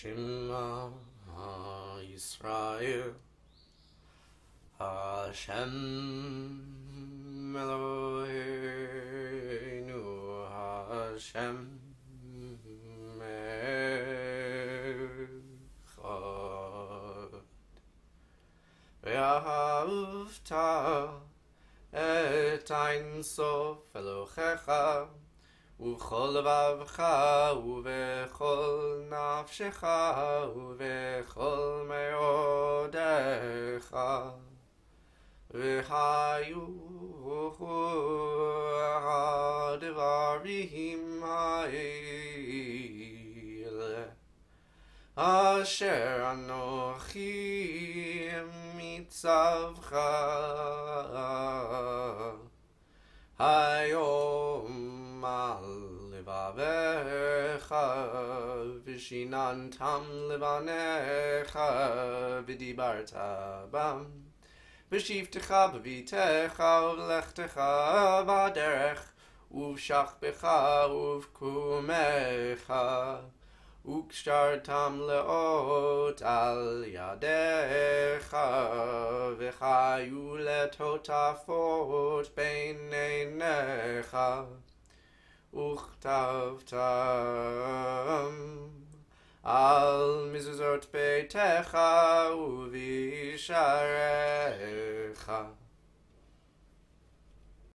Shema Yisrael Hashem Eloheinu Hashem Echad Ve'ahavta et ein sof Elohecha. ובכל לבבך ובכל נפשך ובכל מאודיך והיו הדברים האלה אשר אנוכי מצווך היום על לבביך ושיננתם לבניך ודיברת בם בשבתך בביתך ובלכתך בדרך ובשכבך ובקומך וקשרתם לאות על ידיך וחיו לטוטפות בין עיניך uchtavtam al mizuzot uvi uvisharecha.